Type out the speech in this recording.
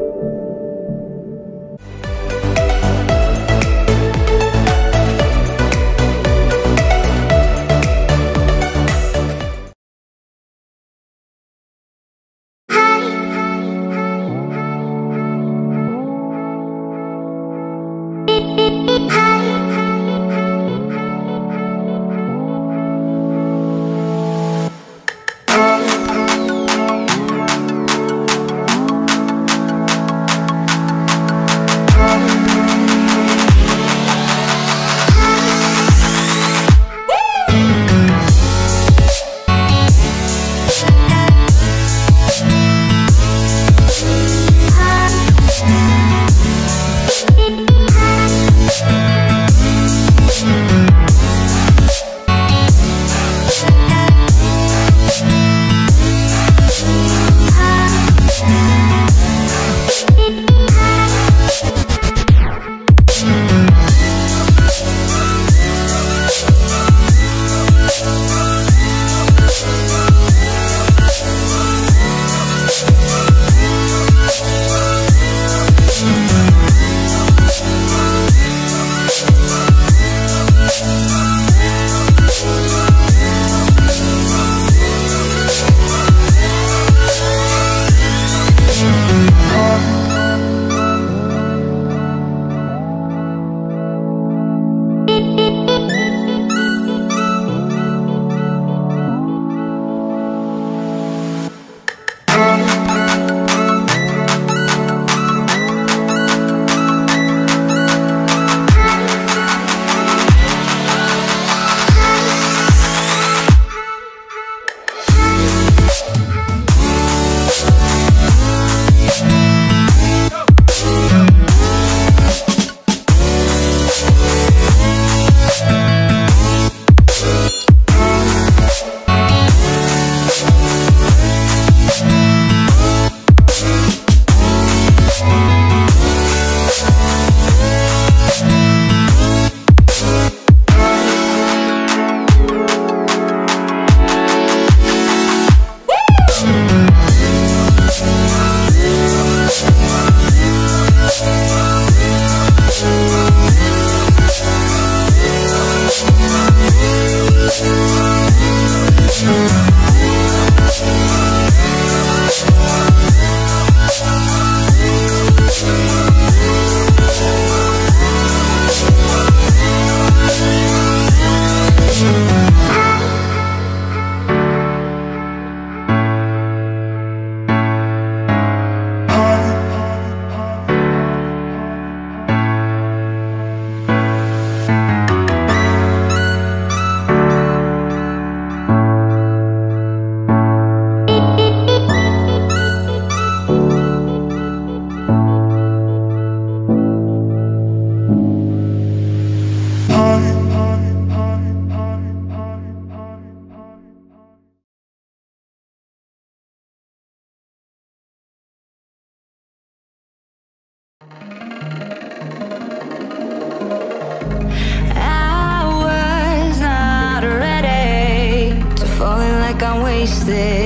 I wasted